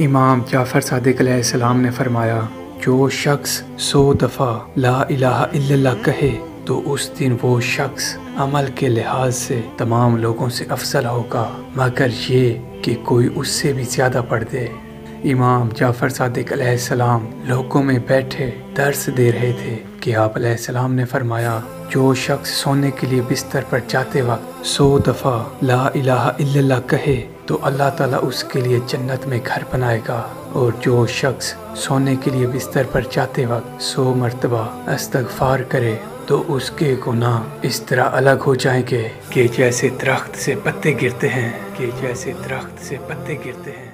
इमाम जाफ़र सदक सलाम ने फरमाया, जो शख्स सो दफ़ा ला इला कहे तो उस दिन वो शख्स अमल के लिहाज से तमाम लोगों से अफसल होगा। मगर ये कि कोई उससे भी ज़्यादा पढ़ दे। इमाम जाफ़र सदक सलाम लोगों में बैठे दर्स दे रहे थे कि आप सलाम ने फरमाया, जो शख्स सोने के लिए बिस्तर पर जाते वक्त सौ दफ़ा ला इलाहा इल्लल्लाह कहे तो अल्लाह ताला उसके लिए जन्नत में घर बनाएगा। और जो शख्स सोने के लिए बिस्तर पर जाते वक्त सौ मरतबा अस्तगफार करे तो उसके गुनाह इस तरह अलग हो जाएँगे कि जैसे दरख्त से पत्ते गिरते हैं, कि जैसे दरख्त से पत्ते गिरते हैं।